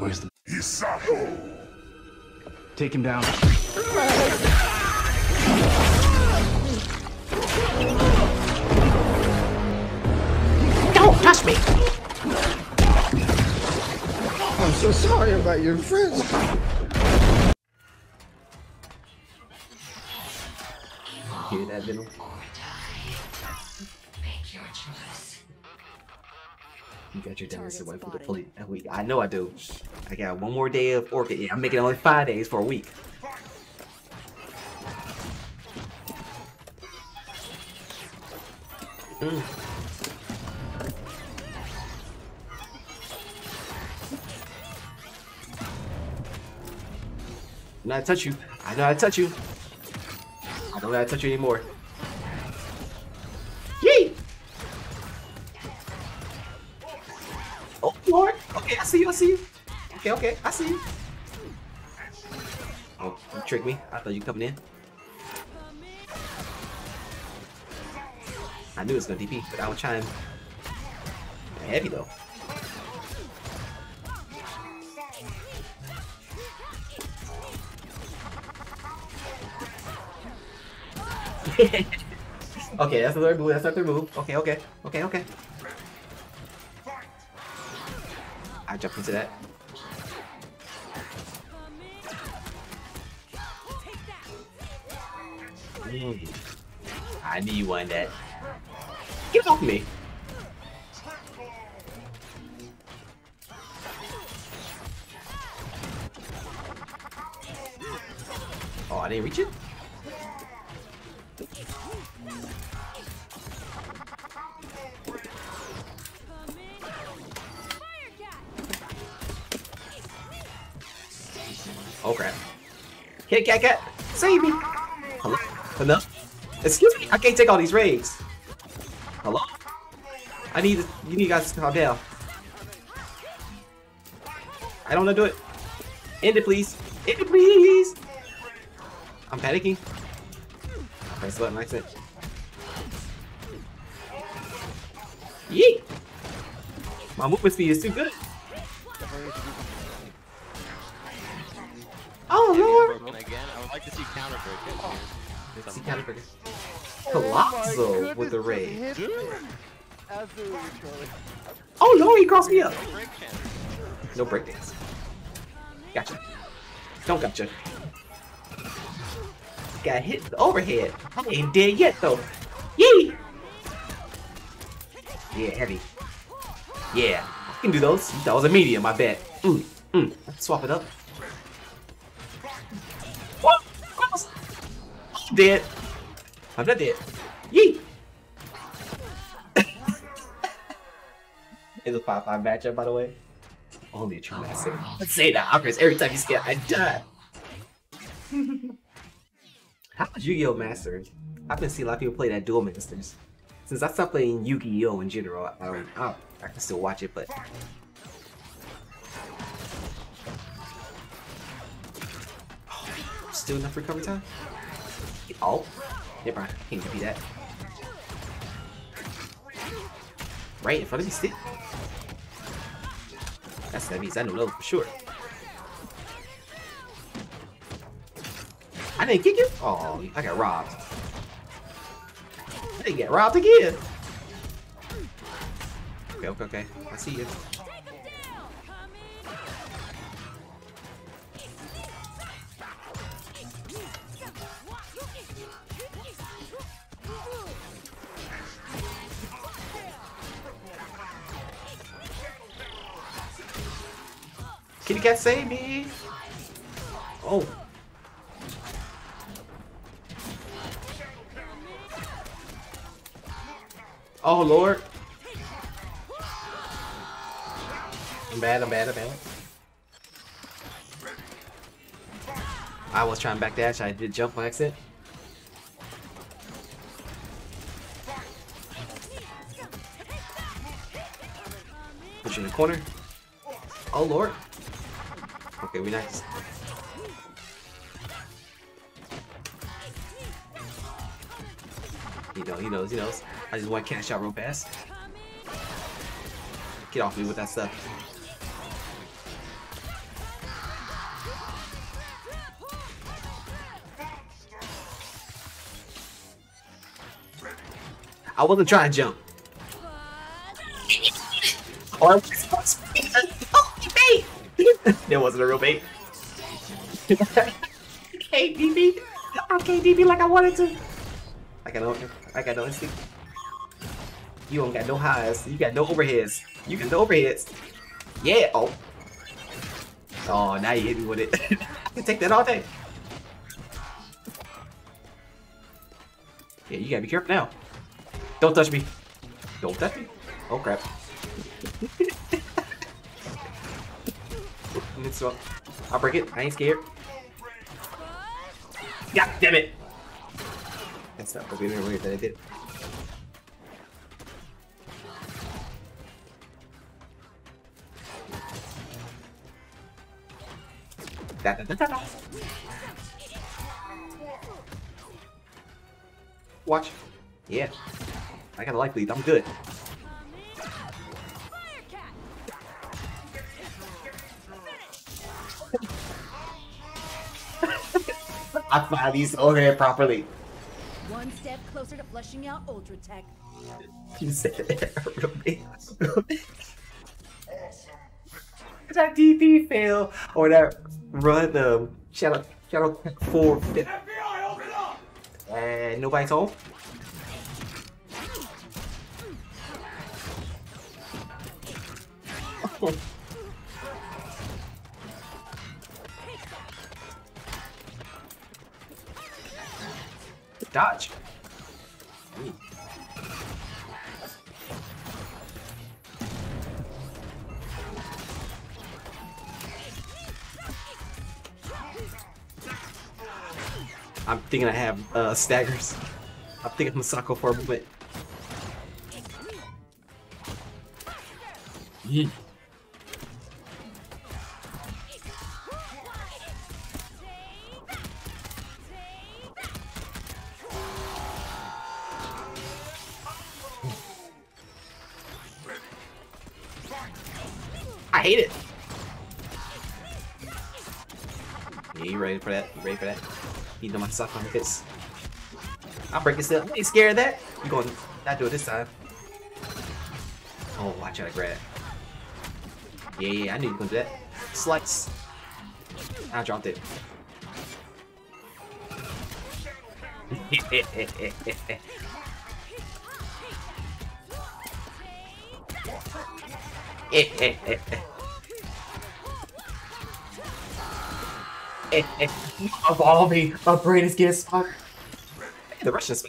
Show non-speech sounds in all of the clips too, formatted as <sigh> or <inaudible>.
Where's the... Hisako! Take him down. Don't touch me! I'm so sorry about your friends. Hear that, Venom? You got your dinosaur wife for the police a week. I know I do. I got one more day of Orchid. Yeah, I'm making only five days for a week. Mm. I'm not touch you. I know how to touch you. I don't know how to touch you anymore. See you. I see you. Okay, okay, I see you. Oh, you tricked me. I thought you coming in. I knew it was gonna DP, but I was trying. Heavy though. <laughs> okay, that's the third move. That's the third move. Okay, okay, okay, okay. I jump into that. Mm. I knew you wanted that. Get off me! Oh, I didn't reach it? Oh crap. Cat, cat, cat! Save me! Hello? Enough? Excuse me, I can't take all these raids. Hello? I need you need guys to calm down. I don't wanna do it. End it please. End it please! I'm panicking. Press the button accident. Yeet! My movement speed is too good. Oh lord! Again. I would like to see counter break Let's see counter breaker. Colossal with the raid. Oh no, he crossed me up. No breakdance. Gotcha. Don't gotcha. Got hit the overhead. Ain't dead yet though. Yee! Yeah, heavy. Yeah, I can do those. That was a medium, I bet. Mm, mm. Swap it up. Dead. I'm not dead. Yee! It's a 5-5 matchup, by the way. Only a true master. Let's say that, Chris. Every time you skip, I die. <laughs> How much Yu-Gi-Oh! Masters? I've been seeing a lot of people play that Duel Masters. Since I stopped playing Yu-Gi-Oh! in general, I, don't, I, I can still watch it, but... <sighs> Still enough recovery time? Oh, never mind. Can't be that. Right in front of me, stick. That's that means I know those for sure. I didn't kick you? Oh, I got robbed. I didn't get robbed again. Okay, okay, okay. I see you. Kitty cat save me! Oh. Oh lord. I'm bad, I'm bad, I'm bad. I was trying back dash, I did jump by accident. Put you in the corner. Oh lord. Okay, we nice. He knows, he knows, he knows. I just want cash out real fast. Get off me with that stuff. I wasn't trying to jump. Oh, <laughs> there wasn't a real bait. okay, DB. Okay, DB like I wanted to. I got no, I got no instinct. You don't got no highs. You got no overheads. You got no overheads. Yeah. Oh. Oh, now you hit me with it. <laughs> I can take that all day. Yeah, you gotta be careful now. Don't touch me. Don't touch me. Oh crap. Up. I'll break it. I ain't scared. God damn it! That's not the way that I did. Da, da, da. Watch. Yeah. I got a life lead. I'm good. I fly these overhead properly. One step closer to flushing out Ultra Tech. <laughs> You said it. that <laughs> DP fail or that run um shadow shadow Tech four fit. And nobody's <laughs> home. Dodge. Ooh. I'm thinking I have uh, staggers. I'm thinking Masako for a moment. Mm. Ready for that? You ready for that? You know my suck on this. I'll break it still. I ain't scared of that. You going to not do it this time. Oh, watch out, grab. Yeah, yeah, I knew you were gonna do that. Slice. I dropped it. <laughs> Evolving, my brain is getting smart. The Russians.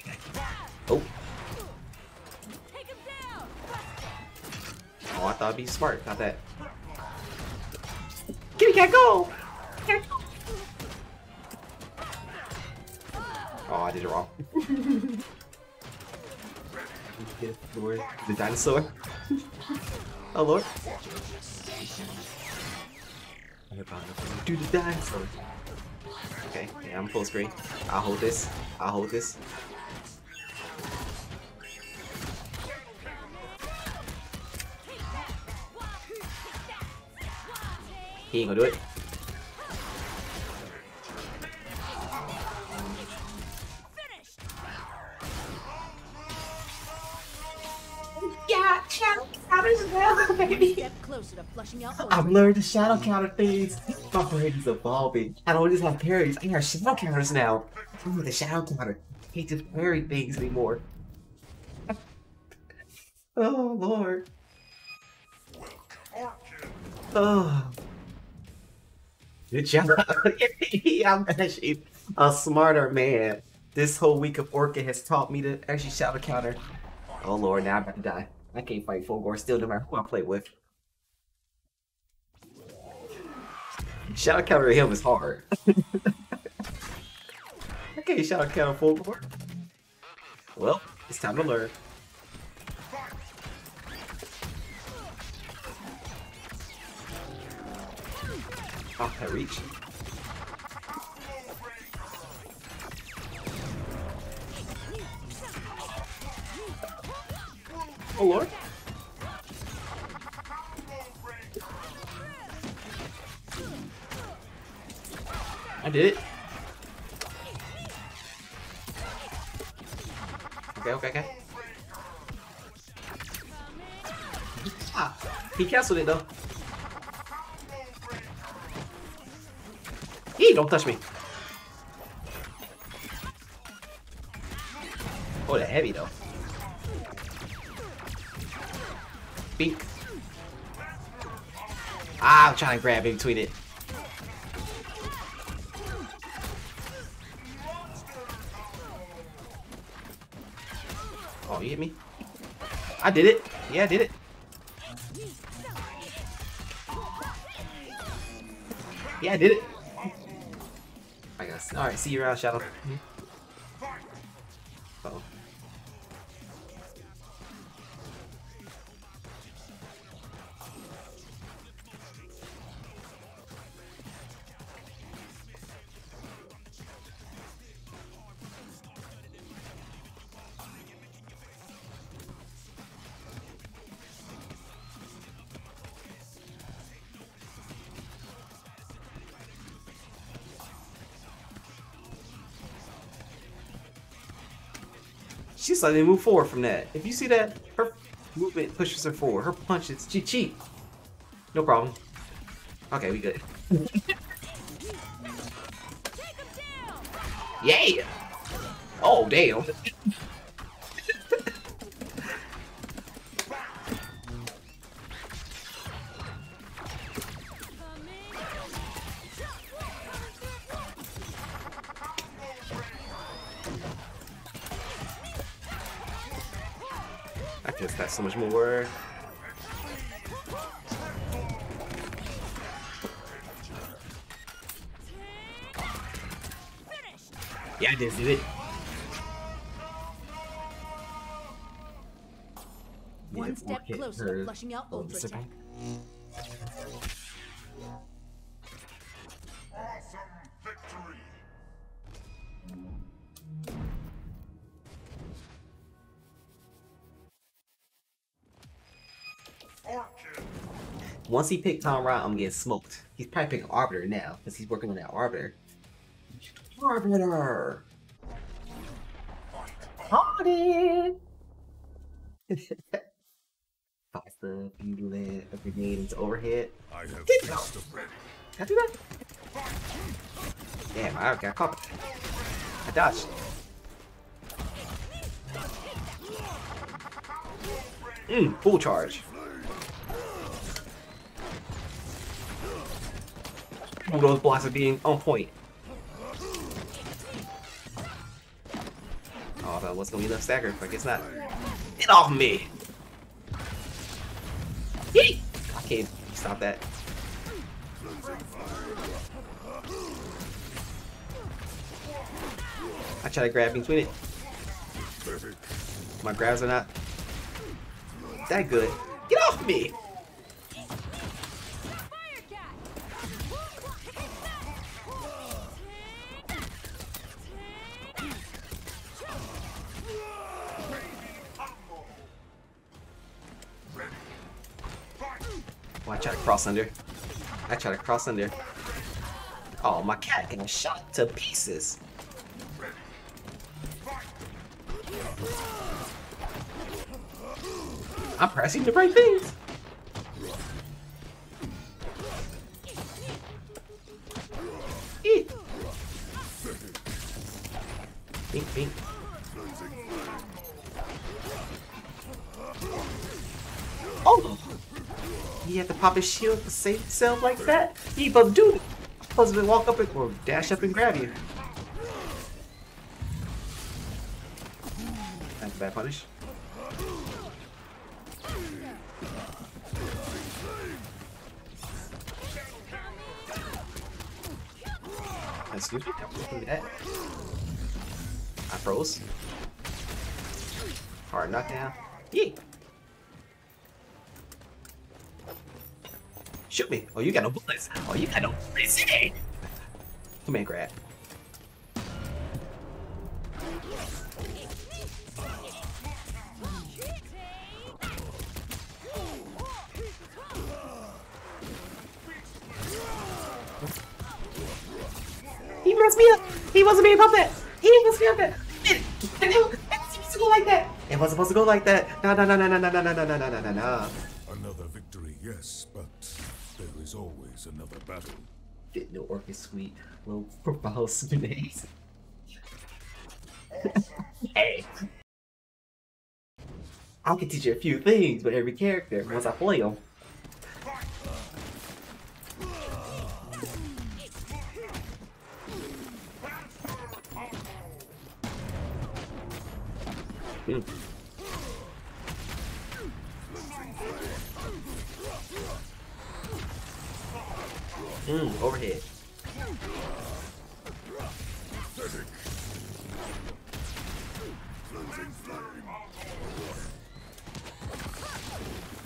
Oh. Oh, I thought I'd be smart, not that. Kitty cat, go! Cat, go! Oh, I did it wrong. <laughs> The dinosaur. oh lord. Do the dinosaur. Okay, yeah, I'm full screen. I'll hold this. I'll hold this. He ain't gonna do it. I've learned the shadow counter things. My brain is evolving. I don't just have parries. I have shadow counters now. The shadow counter. I can't just parry things anymore. oh lord. Oh. Good job. <laughs> I'm actually a smarter man. This whole week of Orchid has taught me to actually shadow counter. Oh lord, now I'm about to die. I can't fight Fulgore still no matter who I play with. Shadow counter him is hard. <laughs> I can't shadow counter Fulgore. Well, it's time to learn. Oh, I reach. Oh lord. I did it. Okay, okay, okay. Ah, he canceled it though. He don't touch me. Oh, that heavy though. Beak. Ah, I'm trying to grab in between it. I did it. Yeah, I did it. Yeah, I did it. I guess. Alright, see you around, Shadow. Mm-hmm. Slightly move forward from that. If you see that, her movement pushes her forward. Her punches, she cheat. No problem. Okay, we good. <laughs> Yay! Oh, damn. I just got so much more. Yeah, I did did it. One step hit closer her to flushing out little Ultra zipper. Once he picked Tom Rod, I'm getting smoked. He's probably picking Arbiter now, because he's working on that Arbiter. Arbiter! Party! Faster, you let a grenade into overhead. I have Get the. Can I do that? Damn, I got caught. I dodged. Mmm, full charge. Those blocks are being on point. Oh, that was gonna be enough stagger, but I guess not. Get off me! Yeet! I can't stop that. I try to grab between it. My grabs are not that good. Get off me! Cross under. I try to cross under. Oh, my cat getting shot to pieces. I'm pressing the right things. He had to pop his shield to save himself like that? He to do. Supposed to walk up and, or dash up and grab you. That's a bad punish. Excuse me? Don't do that. I froze. Hard knockdown. Yeet! Shoot me! Oh, you got no bullets! Oh, you got no bullets! Hey! Come here, grab. He messed me up! He wasn't being pumped that! He messed me up that! It, it, it wasn't supposed to go like that! It wasn't supposed to go like that! No, no, no, no, no, no, no, no, no, no, no, no, no. Another victory yes, but there is always another battle. Fit no orchid sweet. Low profile spinach. hey. I can teach you a few things with every character once I play them. Mm. Mm, overhead.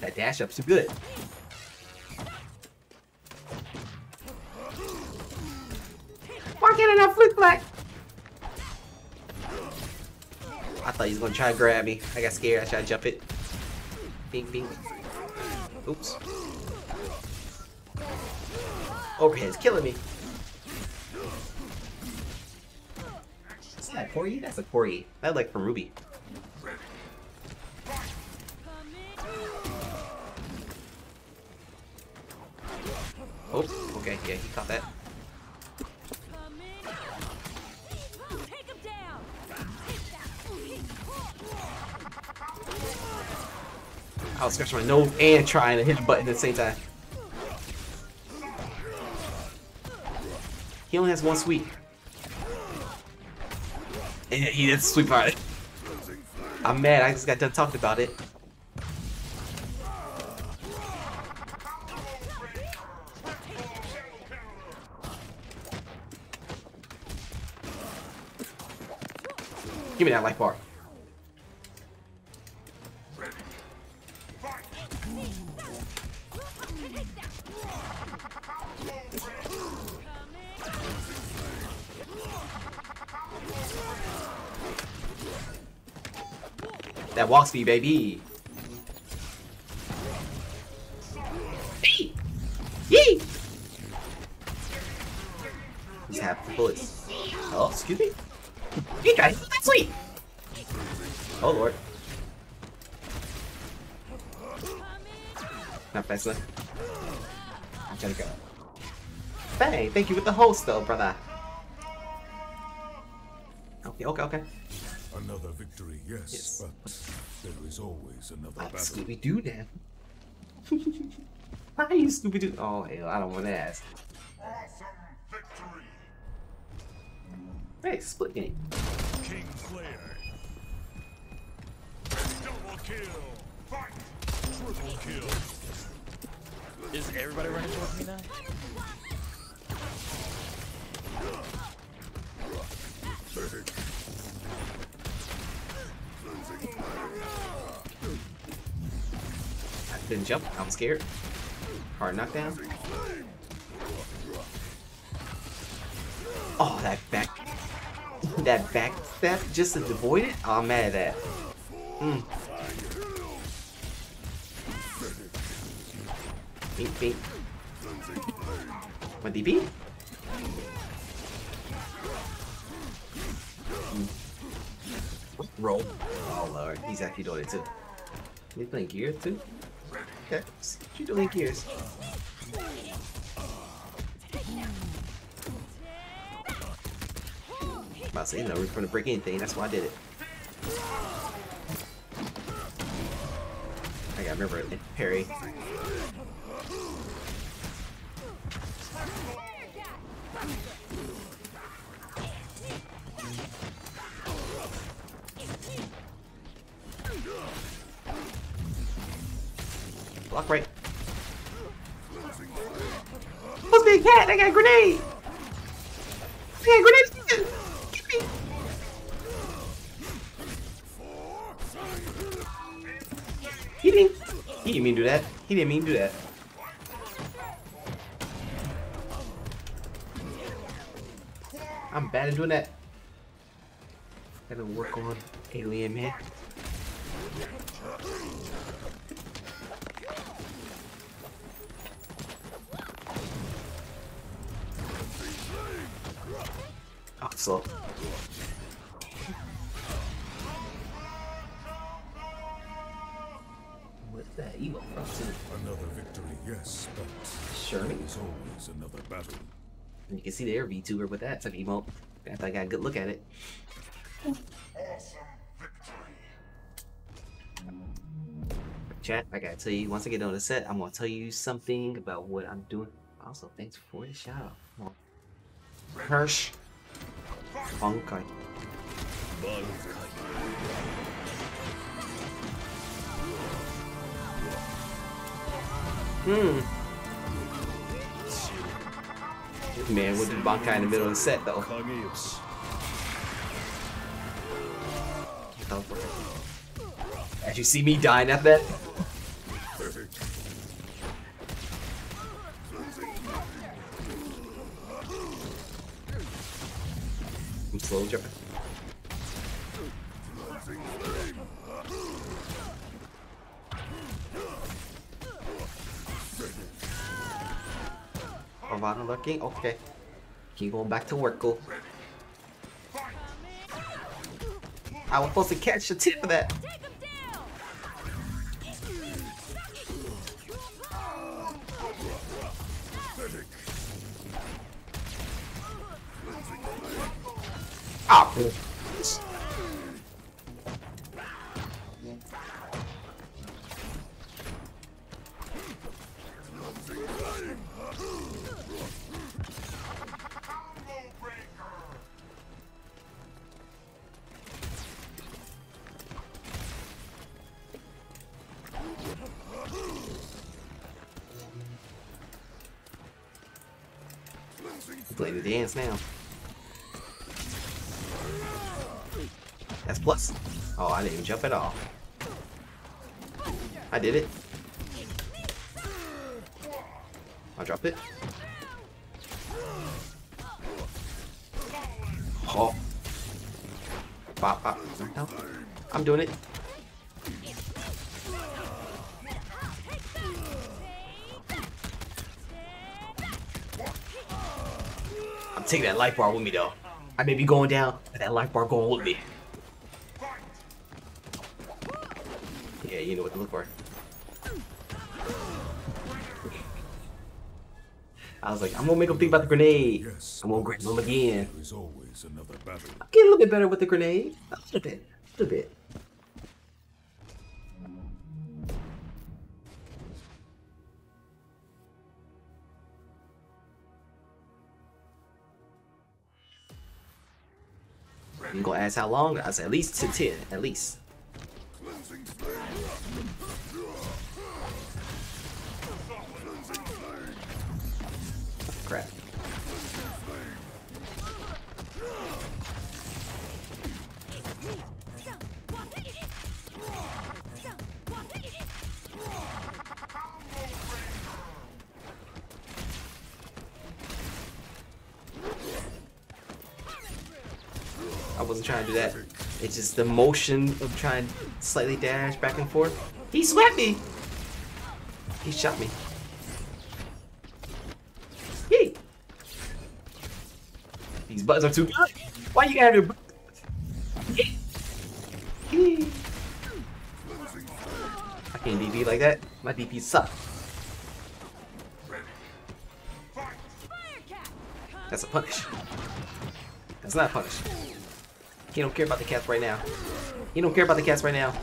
That dash up's good. Why can't I not flick back? I thought he was gonna try to grab me. I got scared. I tried to jump it. Bing, bing. Oops. Overhead's killing me. Is that a Corey? That's a Corey. I like from Ruby. Oh, okay, yeah, he caught that. I was scratching my nose and trying to hit the button at the same time. He only has one sweep. And he didn't sweep on it. I'm mad, I just got done talking about it. Give me that life bar. That walk speed, baby. Yee! Yee! Half the bullets. Oh, excuse me? You guys, sweet! Oh lord. Not fast enough. I'm trying to go. Bang! Thank you with the host though, brother. Is always another I'm battle. Scooby Doo now. <laughs> Why are you Scooby Doo? Oh hell, I don't want to ask. Hey, split game. King Slayer. Double kill. Fight. Triple kill. Is everybody running towards me now? I couldn't jump. I'm scared. Hard knockdown. Oh, that back, that back step just to avoid it. Oh, I'm mad at that. Mm. Bink, bink. My? Mm. Roll. Oh lord, he's actually doing it too. He's playing gear too? Okay, see what you doing. About to say, no, we're gonna break anything, that's why I did it. I gotta remember it, parry. Block right. Must be a cat! I got a grenade! I got a grenade! He didn't. He didn't mean to do that. He didn't mean to do that. I'm bad at doing that. Gotta work on alien man. Oh, slow. What's that emo from too? Another victory, always another battle. And you can see the there VTuber with that type of emote. After I got a good look at it. Awesome Chat, I gotta tell you, once I get on the set, I'm gonna tell you something about what I'm doing. Also, thanks for the shout out. Come on. Hirsch. Hmm. Man with the Bankai in the middle of the set, though. As you see me dying at that. I'm slow jumping. Bravado lurking? Okay. Keep going back to work, go. I was supposed to catch the tip of that. Ah! Play the dance now. Jump at all. I did it. I dropped it. Oh. Bop, bop. No. I'm doing it. I'm taking that life bar with me though. I may be going down, but that life bar going with me. Yeah, you know what to for. I was like, I'm gonna make him think about the grenade. Yes. I'm gonna grab him again. There is always another battle. Get a little bit better with the grenade. A little bit. A little bit. You gonna ask how long? I said at least to 10. At least. The motion of trying to slightly dash back and forth. He swept me! He shot me. Yay! These buttons are too good. Why you gotta have your Yay. I can't DP like that. My DP suck. That's a punish. That's not a punish. He don't care about the cats right now. He don't care about the cats right now.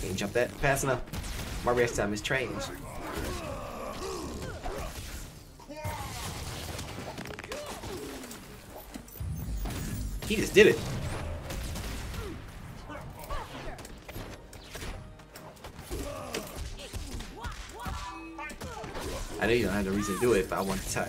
Can't jump that fast enough. My rest time is trained. He just did it. I know you don't have the reason to do it, but I want to try.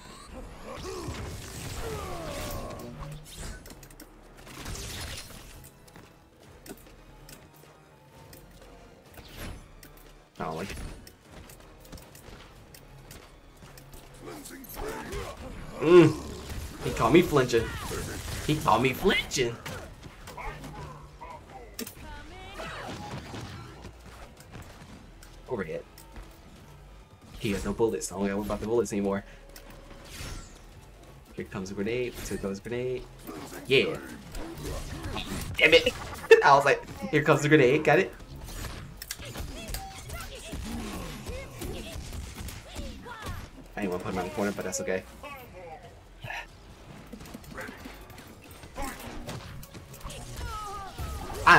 Called me flinching. He called me flinching. Over Overhead. He has no bullets. I don't know about the bullets anymore. Here comes a grenade. Here goes a grenade. Yeah. Damn it. <laughs> I was like, here comes the grenade. Got it? I didn't want to put him in the corner, but that's okay.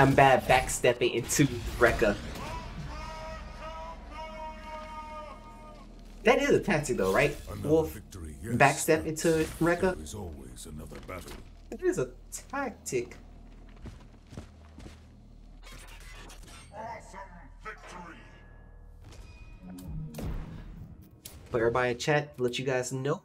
I'm bad backstepping into Rekka. That is a tactic though, right? Another Wolf victory, yes. backstep into Rekka. There is always another battle. It is a tactic. Awesome victory! For everybody in chat, let you guys know.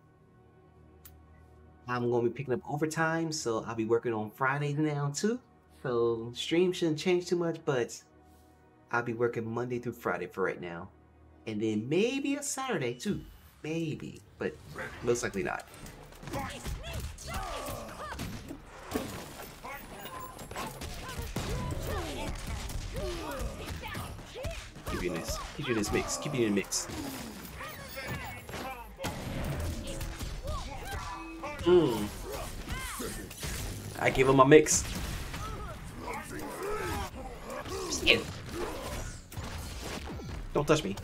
I'm gonna be picking up overtime, so I'll be working on Fridays now too. So stream shouldn't change too much, but I'll be working Monday through Friday for right now. And then maybe a Saturday too. Maybe. But most likely not. Keep you in this. Keep you in this mix. Keep you in the mix. Hmm. I give him a mix. Shit. Don't touch me.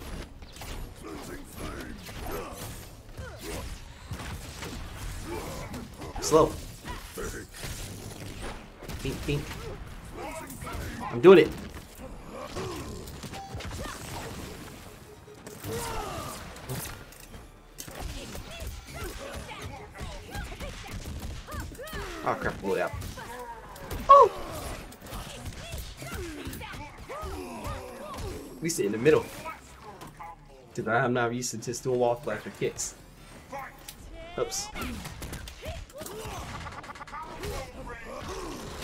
Slow. Think, think. I'm doing it. Sit in the middle. Cause I'm not used to just doing wall flash kicks. Oops.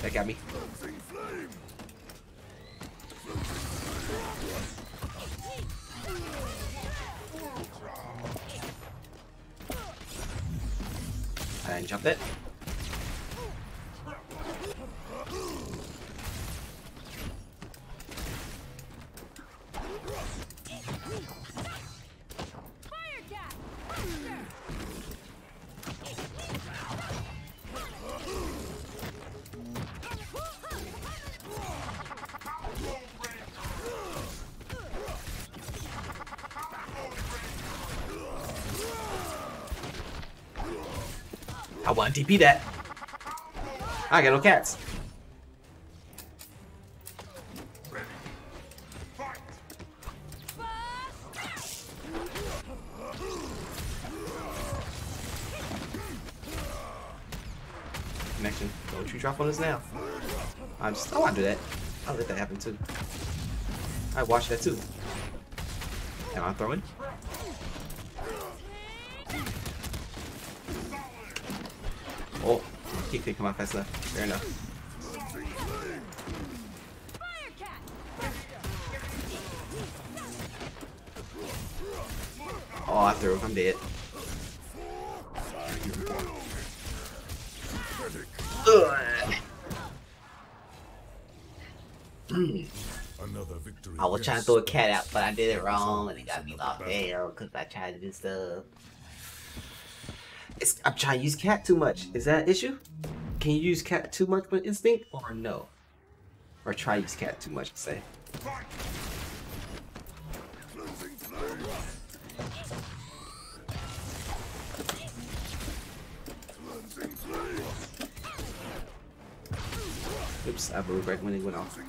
That got me. I didn't jump it. To TP that. I got no cats. Connection. Don't you drop on us now. I'm just. Oh, I do that. I'll let that happen too. I watch that too. Am I throwing? Kick didn't come fast enough. Fair enough. Oh, I threw. I'm dead. Another victory. I was trying to throw a cat out, but I did it wrong, and it got me locked down because I tried to do stuff. It's, I'm trying to use cat too much. Is that an issue? Can you use cat too much with instinct, or no? Or try use cat too much, say. Oops, I right when it went off.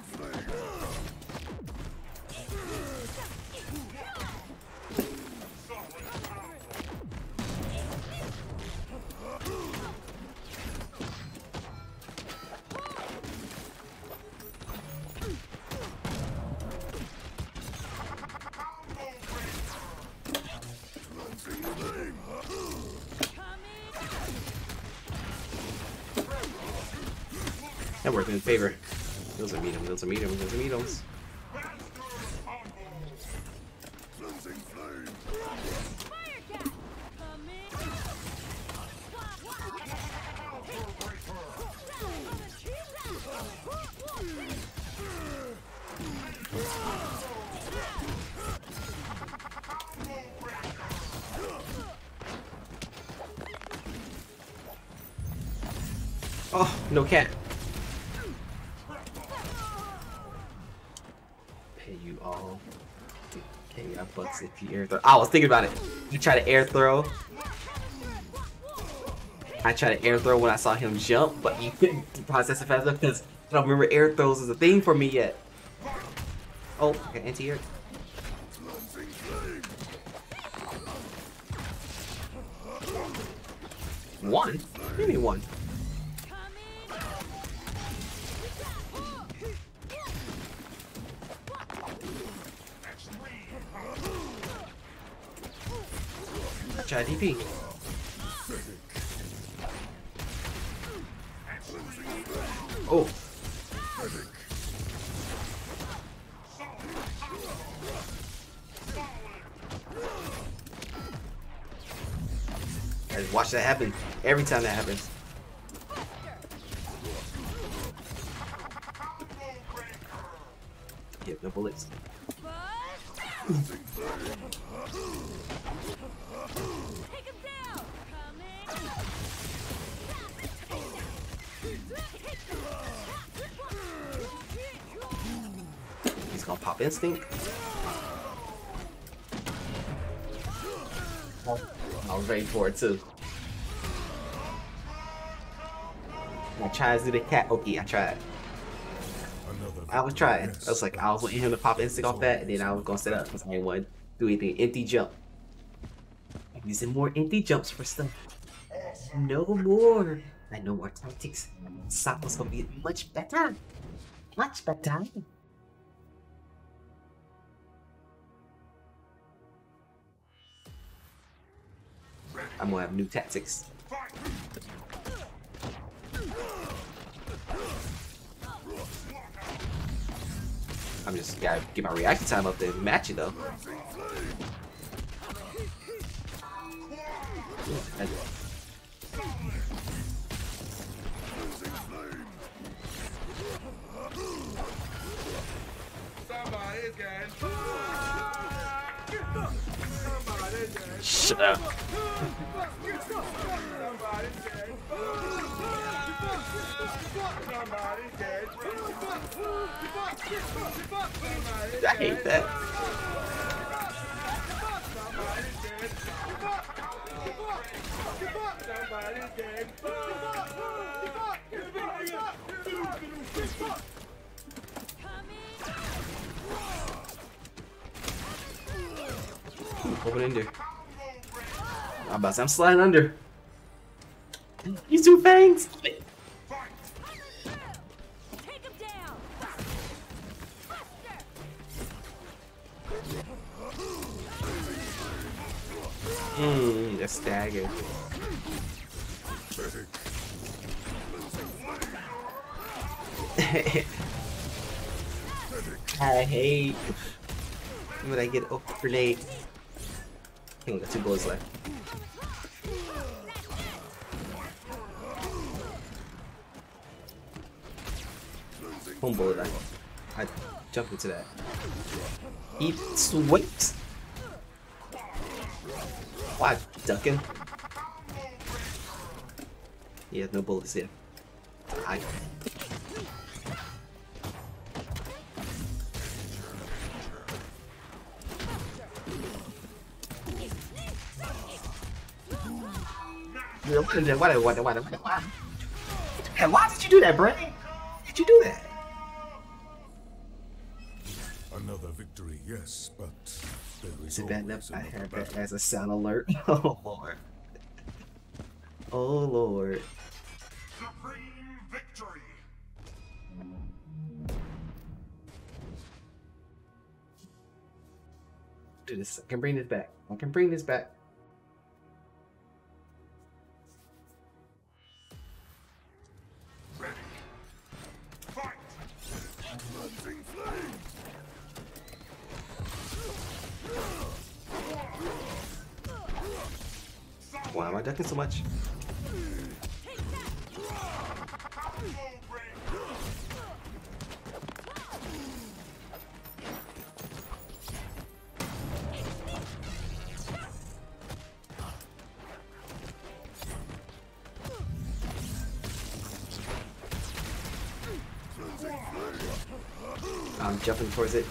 I was thinking about it. You try to air throw. I tried to air throw when I saw him jump, but you couldn't process it fast enough because I don't remember air throws as a thing for me yet. Oh, okay, anti-air. One? Give me one. Try DP. Oh. I just watch that happen every time that happens. Yep, no bullets. <laughs> instinct. I was ready for it too. I tried to do the cat. Okay, I tried. I was trying. I was like, I was waiting him to pop instinct off that, and then I was gonna set up because I didn't want to do anything. Empty jump. I'm using more empty jumps for stuff. No more. I know more tactics. Sapo's gonna be much better. Much better. I'm gonna have new tactics. I'm just gotta get my reaction time up to match it though. Shut up. I hate that. Somebody's getting Open under. I'm about to say I'm sliding under. You two fangs. Take him down! Mmm, that's stagger. <laughs> I hate when I get a grenade. I only got two bullets left. One bullet. I, jumped into that. Eat sweet. Why ducking? Yeah, no bullets here. I. Why, did you do that? Why did you do that? Another victory, yes, but there is Is it always I have that battle. as a sound alert? <laughs> Oh lord. Oh lord. Supreme victory. Do this. I can bring this back. I can bring this back. Why am I ducking so much? I'm jumping towards it.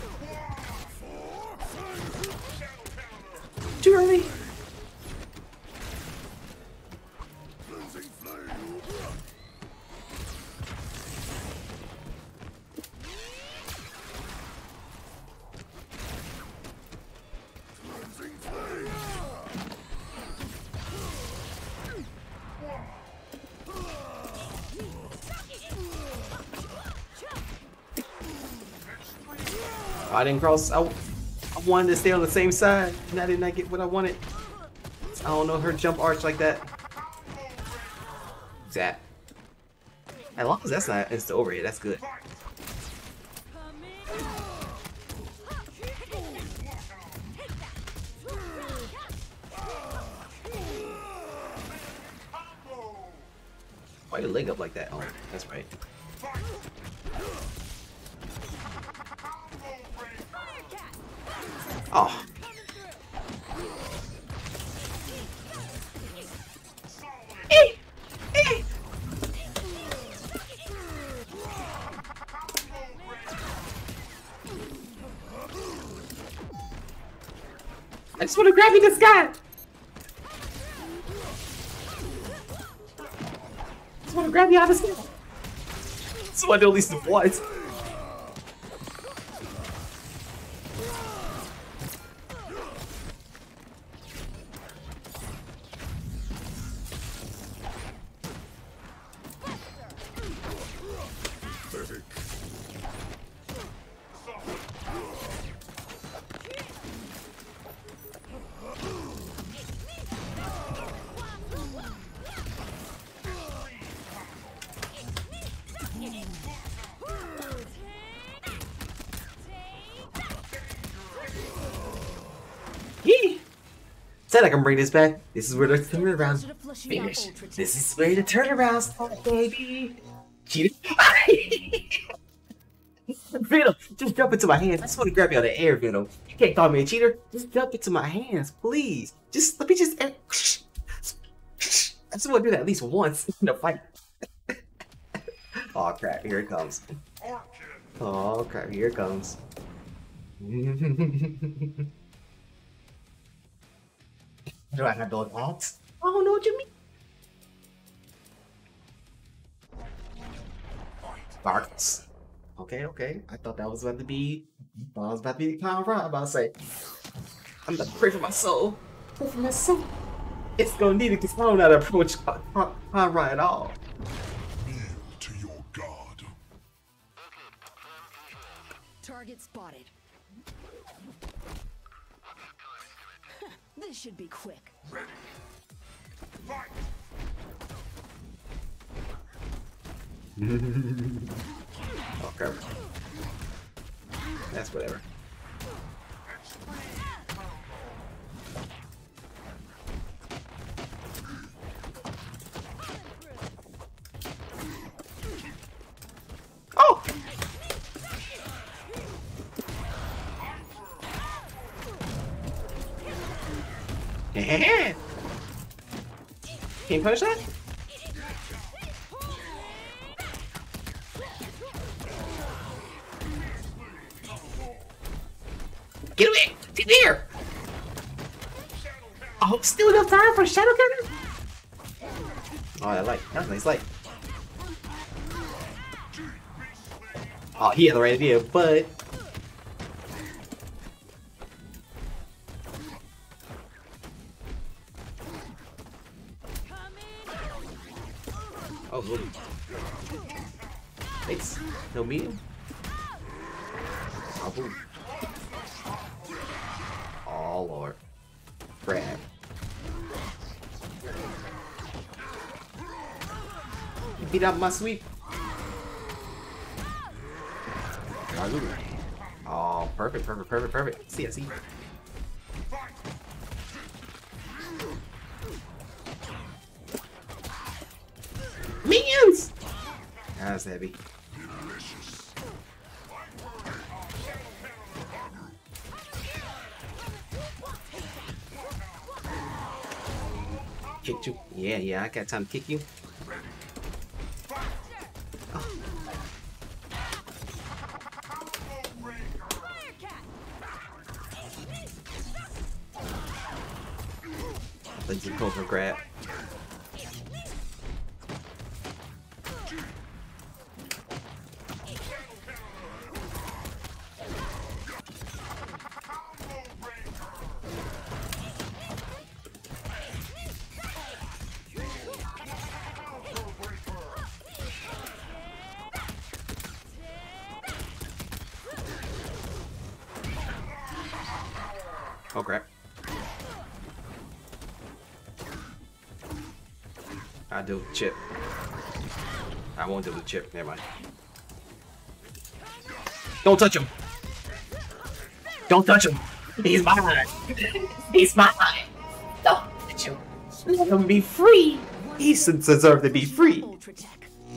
I didn't cross. I, I wanted to stay on the same side, and I did not get what I wanted. I don't know her jump arch like that. Zap. As long as that's not insta overhead, that's good. Want to grab you this guy. I just want to grab you out of this guy. So I do at least once. Said I can bring this back. This is where the turnaround Closer to flushing out finish. This is where the turnaround start, baby. Cheater. <laughs> Venom, just jump into my hands. I just want to grab you out of the air, Venom. You can't call me a cheater. Just jump into my hands, please. Just let me just. I just want to do that at least once in a fight. <laughs> oh crap! Here it comes. Oh crap! Here it comes. <laughs> Oh, do I have those odds? I don't know what you mean. Sparks. Okay, okay. I thought that was about to be. I was about to be the clown ride. I'm about to say. I'm about to pray for my soul. Pray for my soul. It's gonna need it because I don't know how to approach clown ride at all. Kneel to your god. Target spotted. This should be quick. Ready. Fight. <laughs> Okay. That's whatever. <laughs> Can you punish that? Get away! Get there! Oh, still enough time for shadow cannon? Oh, that light. That's nice light. Oh, he had the right idea, but... Beat up my sweep. Oh, perfect, perfect, perfect, perfect. See, I see. Minions! That's heavy. Kicked you. Yeah, yeah, I got time to kick you. Let's get I won't do with chip, never mind. Don't touch him! Don't touch him! He's mine! <laughs> He's mine! Don't touch him! Let him be free! He deserves to be free!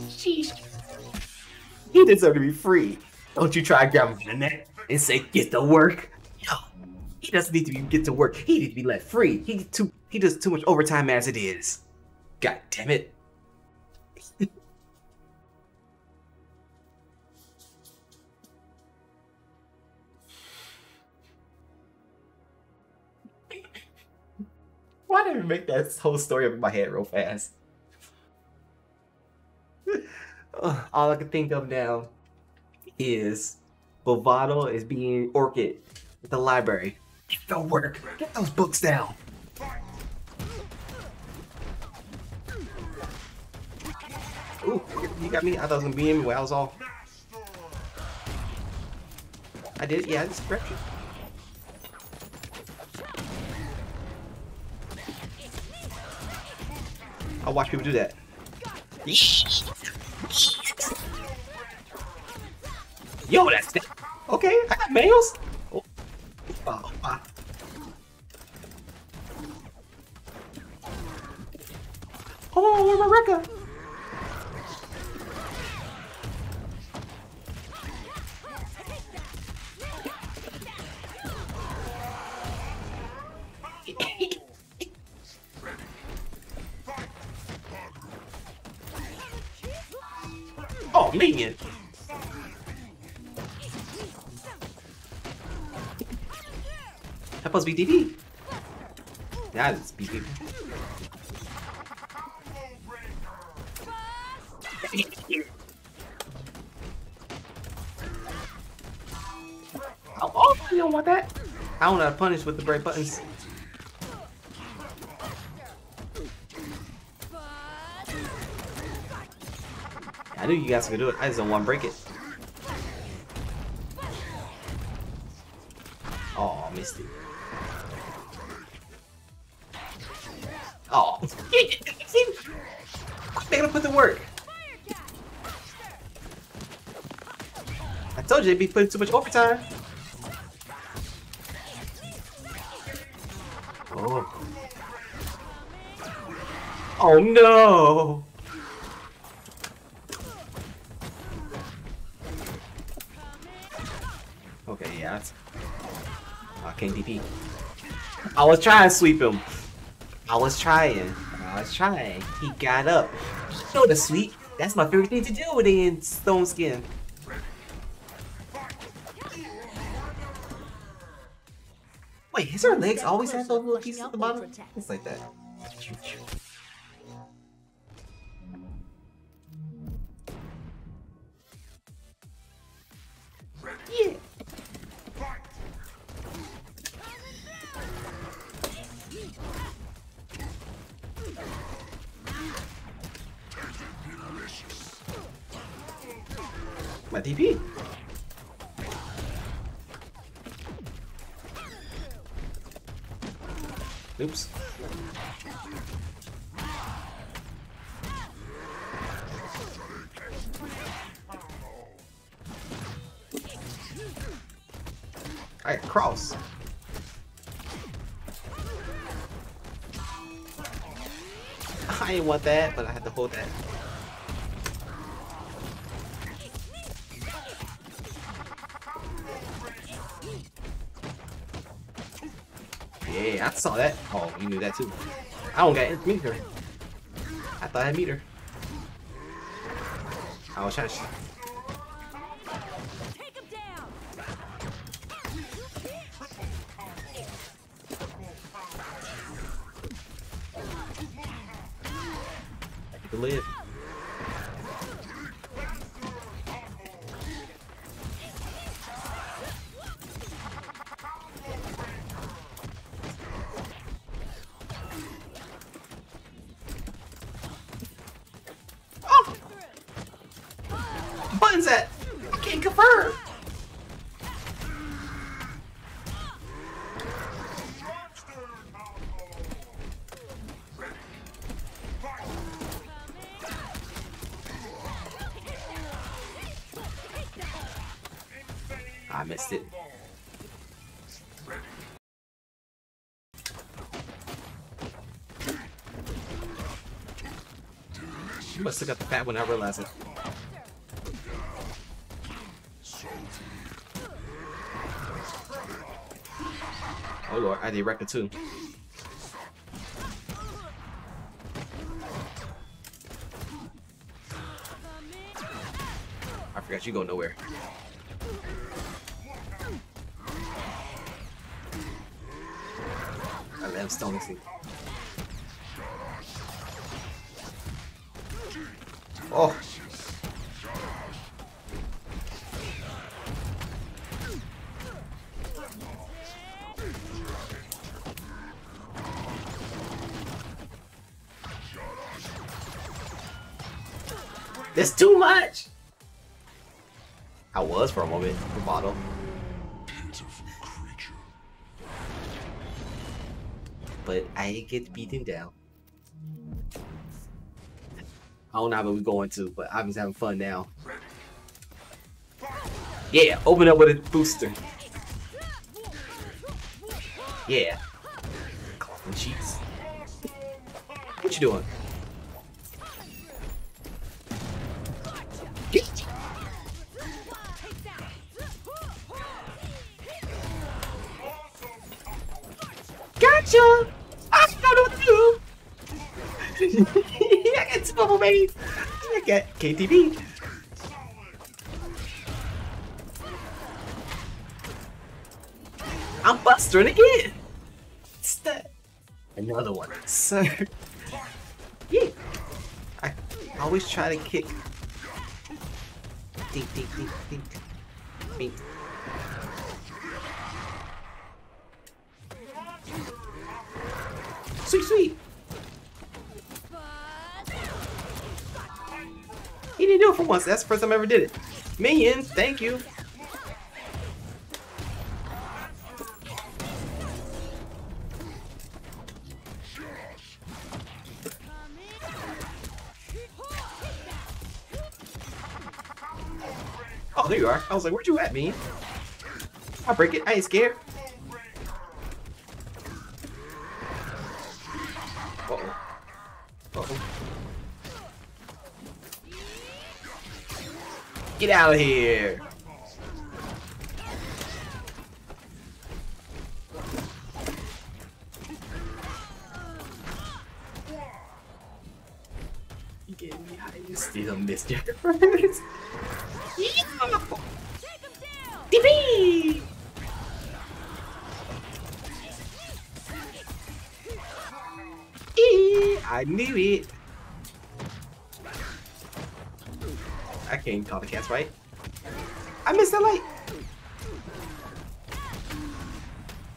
Sheesh. He deserves to be free. Don't you try grabbing him in the neck and say, get to work. Yo, he doesn't need to be, get to work. He needs to be let free. He too he does too much overtime as it is. God damn it. <laughs> Did we make that whole story up in my head real fast? <laughs> All I can think of now is Bovado is being Orchid at the library. Get the work. Get those books down. Ooh, you got me. I thought it was gonna be him. Well, I was all. I did. Yeah, I just prepped you. I'll watch people do that. Yo, that's that. Okay, I got males. That to be DD. Yeah, BP. Oh, you don't want that? I don't know to punish with the brake buttons. I knew you guys could do it. I just don't want to break it. They'd be putting too much overtime. Oh. Oh no. Okay, yeah. That's... I can't DP. I was trying to sweep him. I was trying. I was trying. He got up. Show the sweep. That's my favorite thing to do with in Stone Skin. Legs always have those little pieces at the bottom? It's like that. Oops. I cross. <laughs> I didn't want that, but I had to hold that. I saw that. Oh, you knew that too. I don't got meter. I thought I had meter. I was trying to. Have got the fat when I realized it. Oh lord, I did record too. I forgot you go nowhere. I him stone Oh. That's too much. I was for a moment, bravado. But I get beaten down. I don't know how we're going to, but I'm just having fun now. Yeah, open up with a booster. Yeah. What you doing? Gotcha! I don't know what to do! Them, baby! I got KTV. I'm bustering again! It's that. Another one. So. <laughs> Yeah. I always try to kick. Dink, dink, dink, dink. Dink. Sweet, sweet. Do it for once. That's the first time I ever did it. Minions, thank you. Oh, there you are. I was like, where'd you at, me? I'll break it. I ain't scared. Get out of here!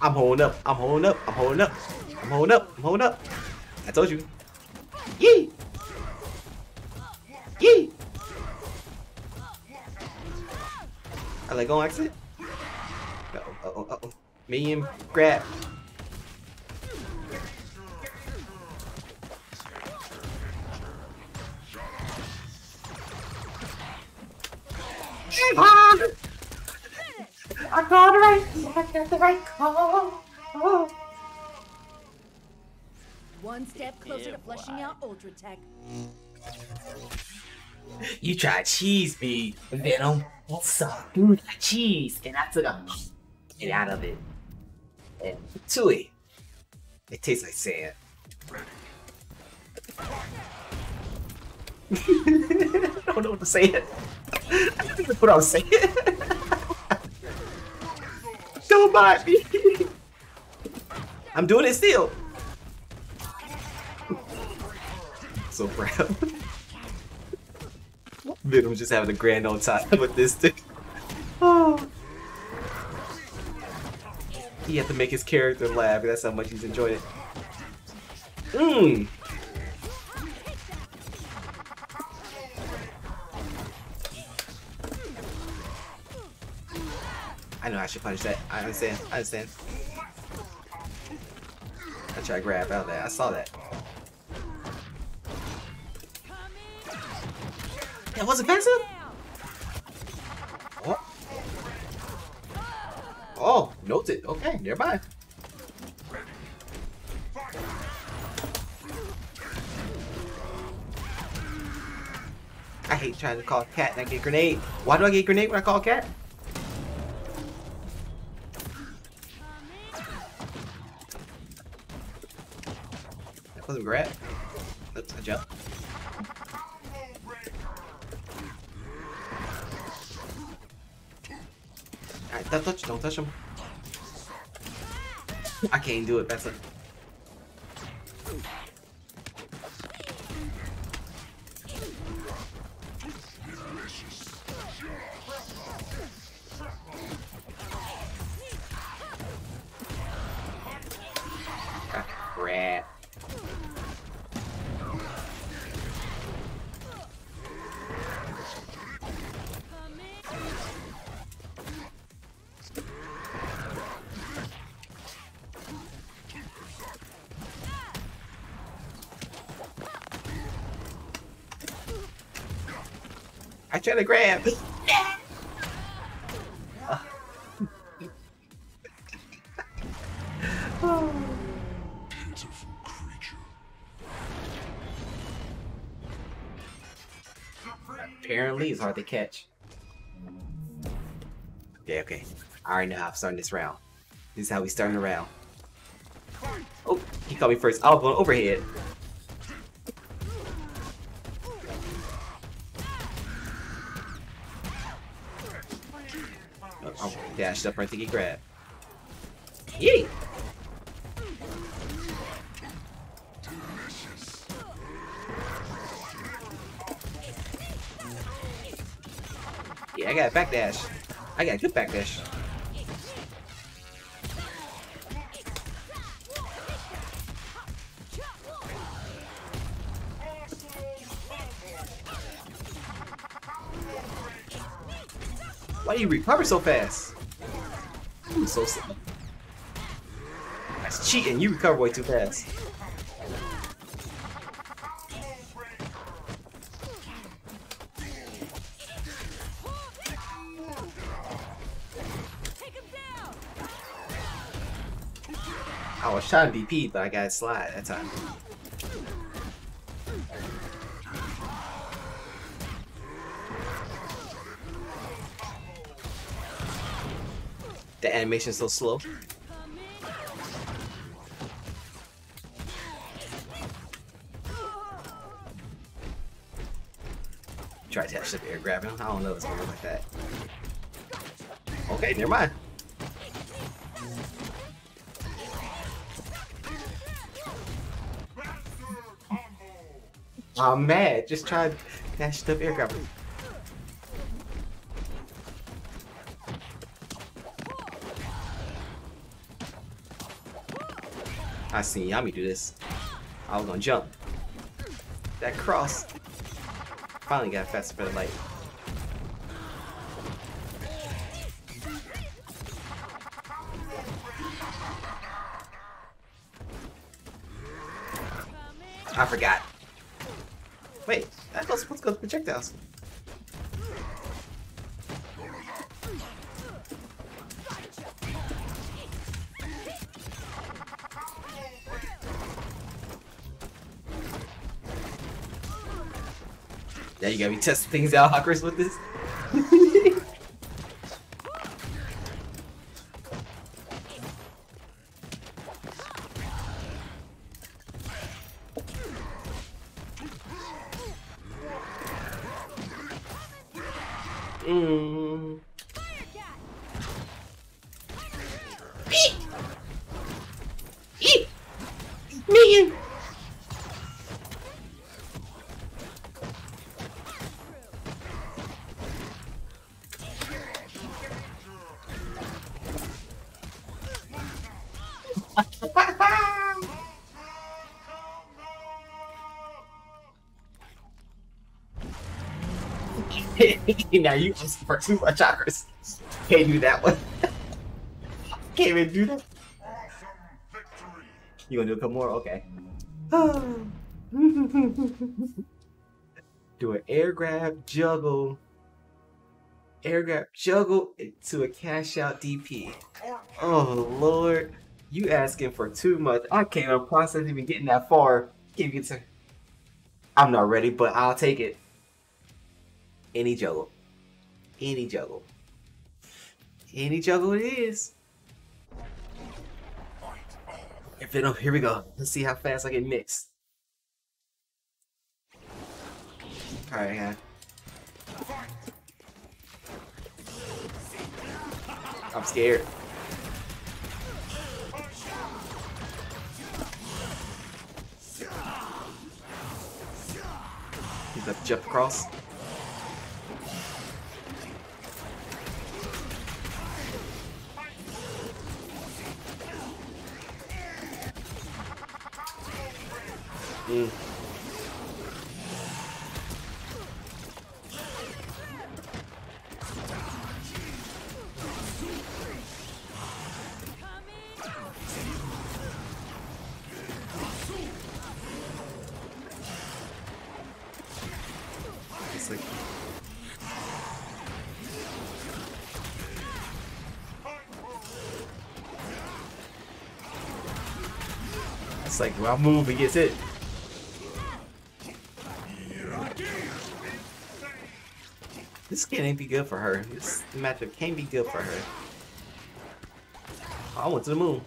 I'm holding up. I'm holding up. I'm holding up. I'm holding up. I'm holding up. I told you. Yee! Yee! I go on exit. Uh oh, uh oh, uh oh. Medium grab. The right. I got the right call. Oh. One step closer Yeah, to flushing boy. out Ultra Tech. You tried cheese me, Venom. What's up, dude? Cheese, and I took a get out of it. And to it, it tastes like sand. <laughs> I don't know what to say. <laughs> I don't even know what I was saying. I'm doing it still. so proud. Venom just having a grand old time with this thing. Oh. He had to make his character laugh. That's how much he's enjoyed it. Mmm. I know I should punish that. I understand. I understand. I try to grab out of that. I saw that. That was offensive? Oh. Oh, noted. Okay, nearby. I hate trying to call cat and I get grenade. Why do I get grenade when I call cat? That wasn't grab. That's a jump. Alright, don't touch, don't touch him. I can't do it, that's it. I try to grab. <laughs> Apparently, it's hard to catch. Okay, okay. I already know how I'm starting this round. This is how we starting the round. Oh, he caught me first. I was going overhead. Oh, dashed up right to get grabbed. Yeah, I got a backdash. I got a good backdash. Why do you recover so fast? Ooh, so slow. That's cheating. You recover way too fast. I was trying to DP, but I got slide that time. Animation's so slow. Try to the air grab him. I don't know if it's gonna work like that. Okay, never mind. I'm mad. Just try to dash the air grab I seen Yami do this. I was gonna jump. That cross. Finally got faster for the light. I forgot. Wait, that supposed to go to projectiles. You gotta be testing things out, Hawkers, with this. <laughs> <laughs> now you asking for too much chakras. Can't do that one. <laughs> Can't even do that. You gonna do a couple more? Okay. <laughs> do an air grab, juggle, air grab, juggle to a cash out DP. Oh lord, you asking for too much. I can't even process even getting that far. To. I'm not ready, but I'll take it. Any juggle, any juggle, any juggle it is. If it don't, here we go. Let's see how fast I get mixed. Alright, yeah. I'm scared. He's to jump across. It's like It's like when I move, he gets hit. Skin ain't be good for her. This matchup can't be good for her. I went to the moon.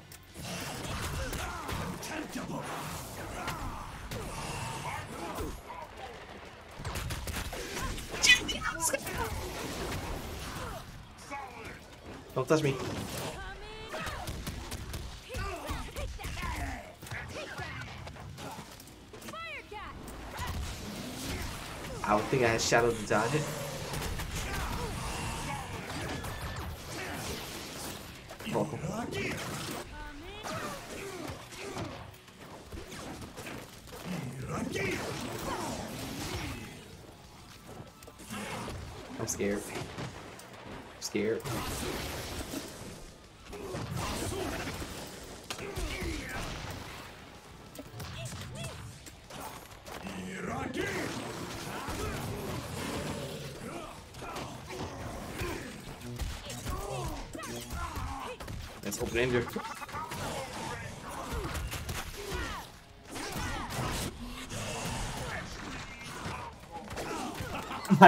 Don't touch me. I would think I had shadow to dodge it.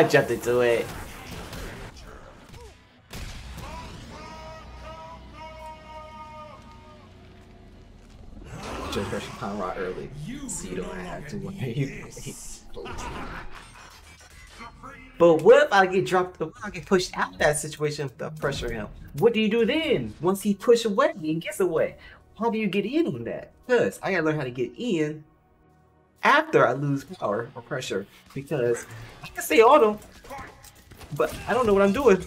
I jumped into it. Just rush Pound Rod early, so you don't have to worry. <laughs> But what if I get dropped? If I get pushed out that situation without pressuring him? What do you do then? Once he push away and gets away, how do you get in on that? Because I gotta learn how to get in after I lose power or pressure. Because I can stay auto, but I don't know what I'm doing.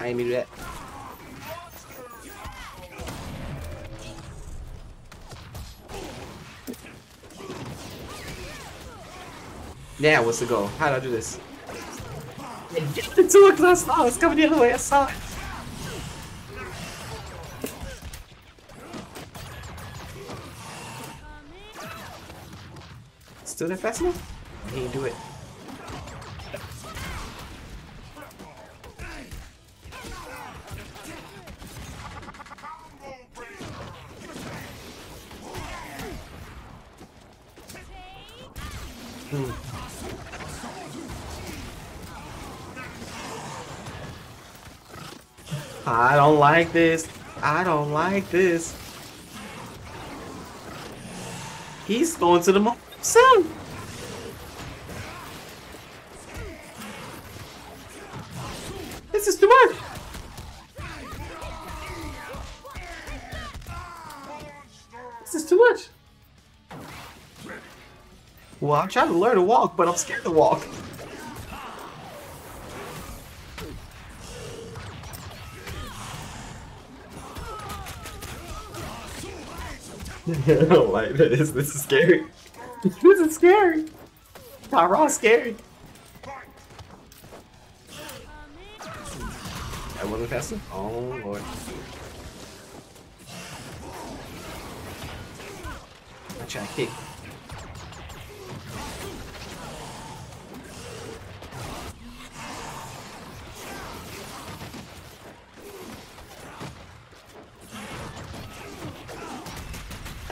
I to do that. Now, what's the goal? How do I do this? Jumped into it because I saw it coming the other way. I saw it. Still that fast enough? He didn't do it. Hmm. I don't like this. I don't like this. He's going to the moon soon. This is too much. This is too much. Well, I'm trying to learn to walk, but I'm scared to walk. <laughs> like this. This is scary. <laughs> This is scary. Tyrion's scary. That wasn't faster. Oh lord. I try to kick.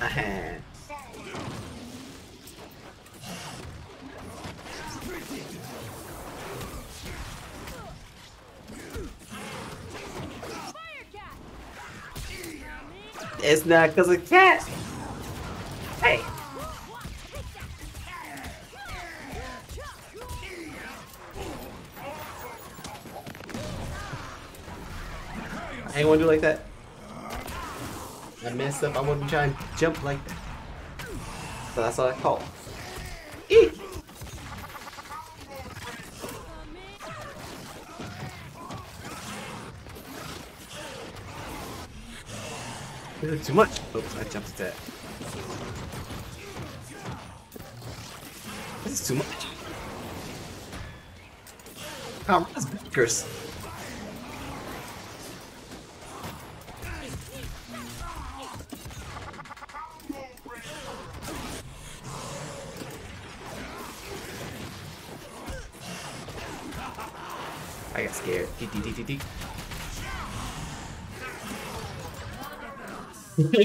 Ah. It's not because of cat. Hey. I ain't want to do like that. I messed up. I trying to jump like that. So that's what I call. Too much. Oops, I jumped at that. This is too much. Come on. I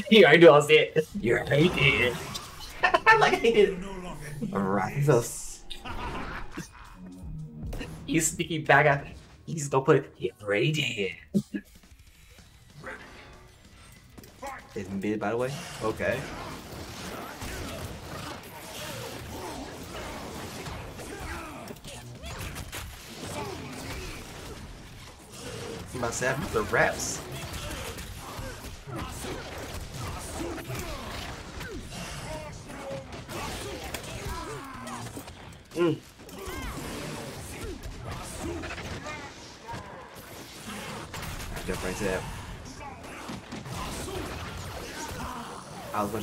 you already knew I was dead. You're already dead. <laughs> like I did. Alright, so. You sneaky bagger. He's gonna put it. You're already dead. Is mid, by the way? Okay. I'm about to say, the reps.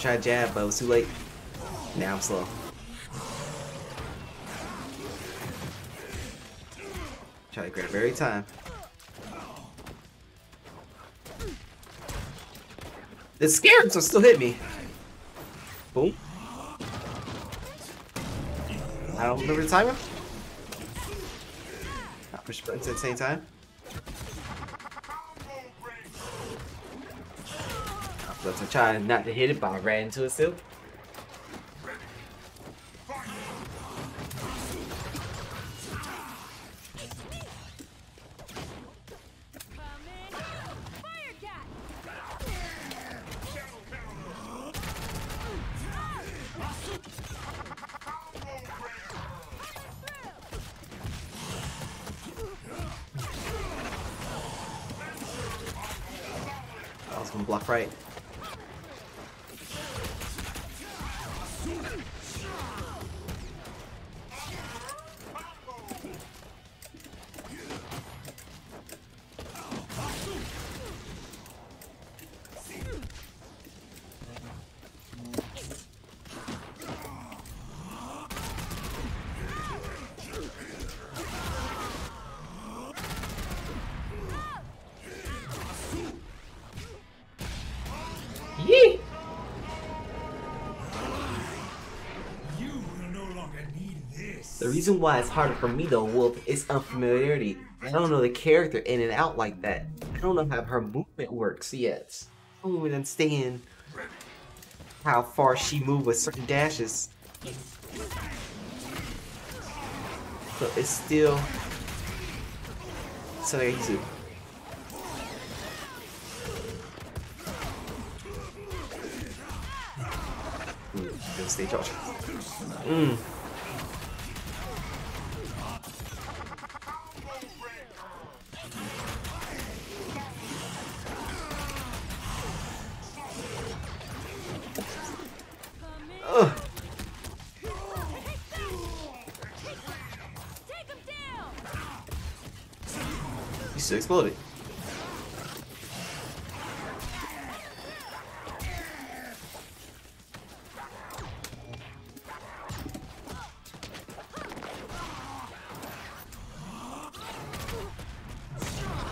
Gonna try to jab, but it was too late. Now I'm slow. Try to grab every time. The scared, so still hit me. Boom. I don't remember the timer. Not push at the same time. That's I tried not to hit it, but I ran into it still. Reason why it's harder for me though, Wolf, is unfamiliarity. I don't know the character in and out like that. I don't know how her movement works yet. I don't even understand how far she moved with certain dashes. So it's still so easy. Mm, good stage option. Mm.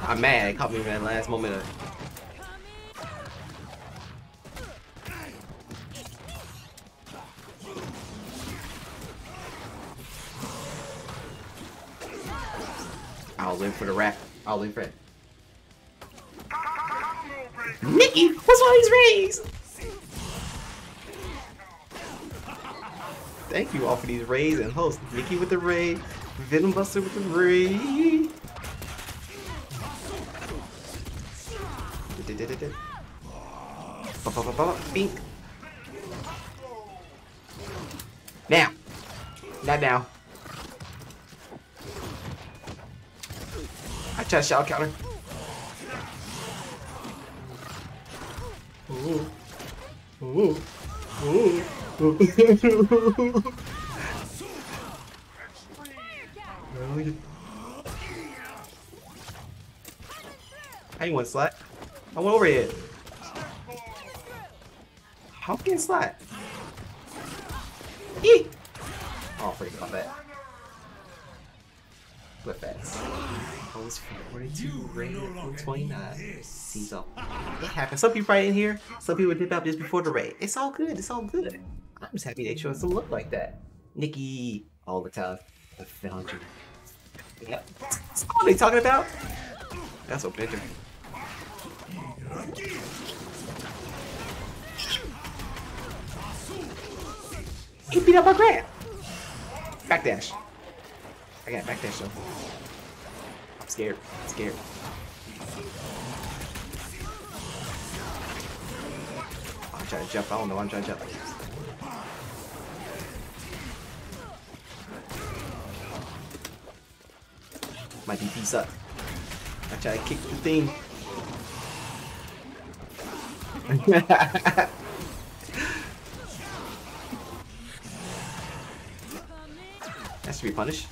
I'm mad. It caught me in that last moment of. I'll live for the rap. I'll live for it. Nikki, what's all these rays? Thank you all for these rays and hosts. Nikki with the ray, Venom Buster with the ray. Ba-ba-ba-ba, Bink. Now. Not now. I try to counter. Ooh. Ooh. Ooh. <laughs> How you want slot? I went over here. How can you slot? Eee! Oh, forget about that. Flip fast. Post 42, rated 29. Seems all. It happens. Some people right in here, some people dip out just before the raid. It's all good. It's all good. I'm just happy they showed some look like that. Nikki, all the time. I found you. Yep. That's all they talking about? That's what picture. He beat up my grab. Backdash. I got backdash though. I'm scared. I'm scared. I'm trying to jump. I don't know. I'm trying to jump. My DP suck. I try to kick the thing. <laughs> Has to be punished.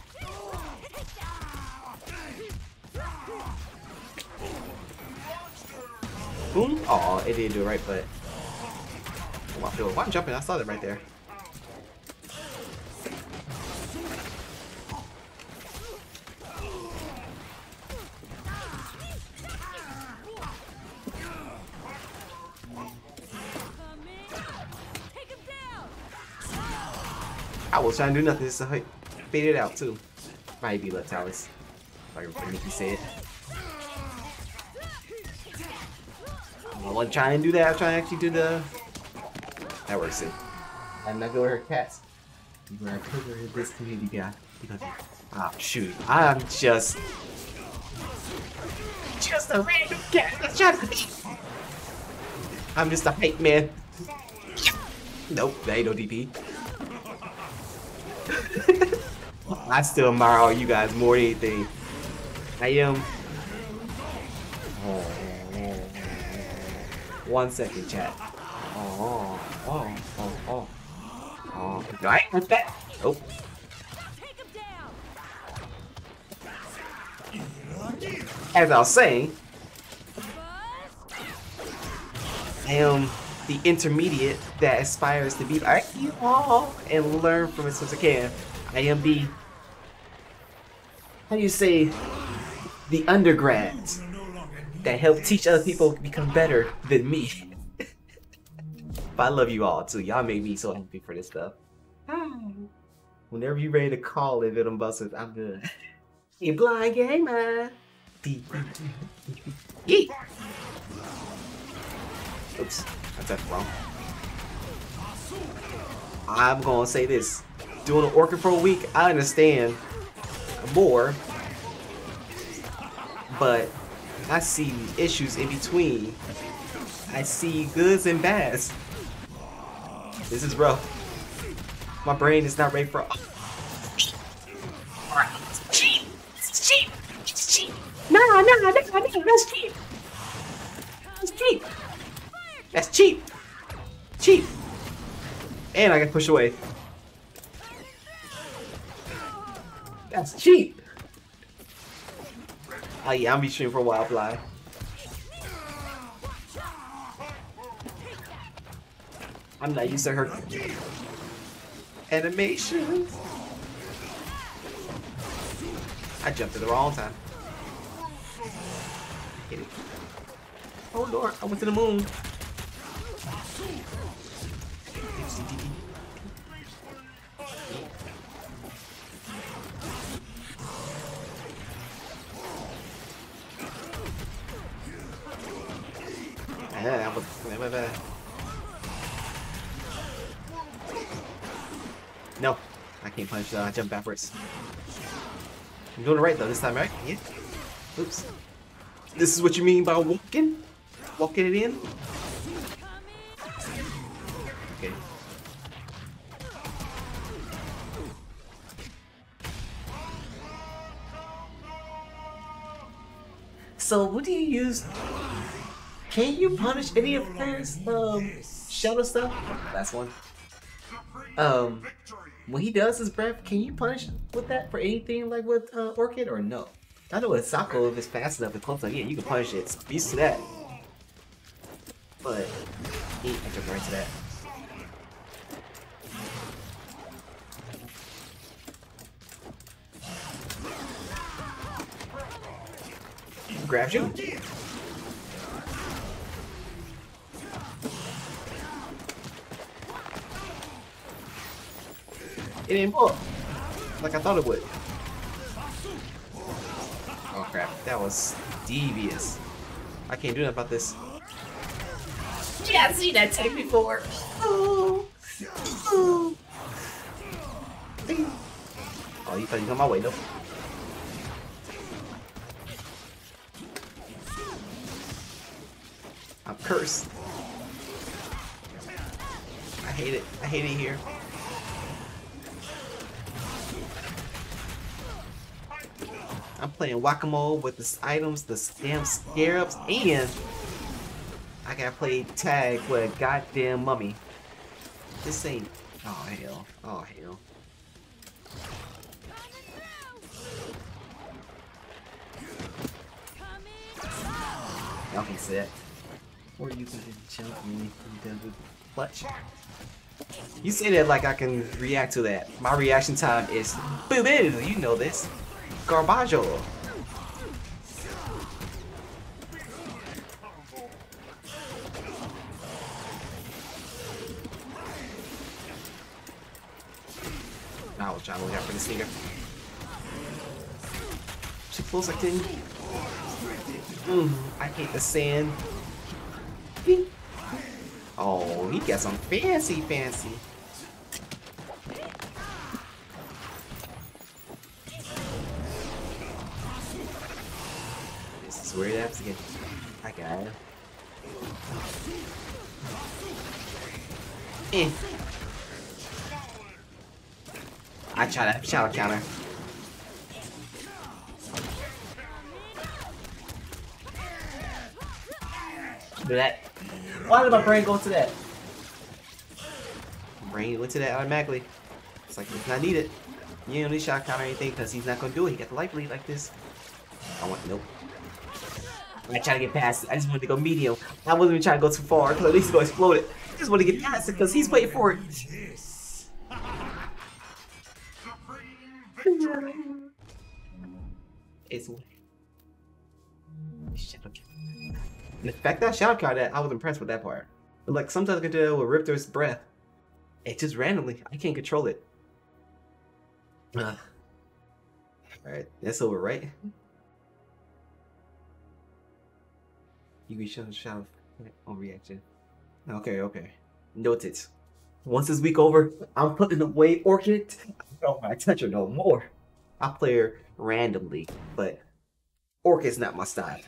Boom. Oh, it didn't do it right, but. Oh, I feel. Why I'm jumping? I saw that right there. I was trying to do nothing just to fade it out too. Might be left Talus. Like Nikki said. I trying to do that. I'm trying to actually do the. That works too. I'm not going to hurt cats. You're a pillar of this community guy. Because ah shoot, I'm just just a random cat that's trying to. I'm just a hype man. Nope, that ain't no DP. I still admire all you guys more than anything. I am. One second, chat. Oh, oh, oh, oh, oh. No, I with that. Nope. As I was saying, Buzz. I the intermediate that aspires to be like you all and learn from it as much as I can. I am the. How do you say? The undergrads that help teach other people become better than me. <laughs> but I love you all too. Y'all make me so happy for this stuff. Whenever you ready to call it, Venom Busters, I'm good. You blind gamer. <laughs> Yeet. Oops, I said wrong. I'm gonna say this. Doing an orchid for a week, I understand more, but I see issues in between. I see goods and bads. This is rough. My brain is not ready for. Alright, it's cheap. It's cheap. It's cheap. No, no, no, no, that's cheap. Cheap. That's cheap. Cheap. And I can push away. That's cheap. Oh yeah, I'm be shooting for a while, fly. I'm not used to her animations. I jumped at the wrong time. Oh Lord, I went to the moon. Punch. Uh, jump backwards. I'm doing it right though this time, right? Yeah. Oops. This is what you mean by walking? Walking it in? Okay. So what do you use? Can you punish any of his um shadow stuff? Last one. Um when he does his breath, can you punish with that for anything like with uh, Orchid or no? I know with Sako, if it's fast enough and close enough, yeah, you can punish it. So used to that. But he, I jump right to that. Grabs you. It didn't pull. Like I thought it would. Oh crap, that was devious. I can't do nothing about this. Yeah, I've seen that take before. Oh. Oh. oh, you thought you was on my way, though. I'm cursed. I hate it. I hate it here. I'm playing whack-a-mole with the items, the damn scarabs, and I gotta play tag with a goddamn mummy. This ain't. Oh hell. Oh hell. Can see. Or you can jump me with clutch. You say that like I can react to that. My reaction time is boo boo. You know this. Garbaggio. Ouch, John, look out for the sneaker. She pulls like in. Mm, I hate the sand. Oh, he got some fancy, fancy. It happens again. I got it. Eh. I try to shadow counter. Do that. Why did my brain go to that? Brain went to that automatically. It's like it's not needed. You don't need shot counter or anything because he's not gonna do it. He got the life lead like this. I want nope. I try to get past it. I just wanted to go medium. I wasn't even trying to go too far because at least gonna explode it. I just want to get past it because he's waiting for it. It's shadow the fact that shadow counter that I was impressed with that part. But like sometimes I can do with Riptor's breath. It just randomly. I can't control it. Alright, that's over, right? Yugishan on overreacted. Okay, okay. Note it. Once this week over, I'm putting away Orchid. I don't want to touch her no more. I play her randomly, but Orchid's not my style.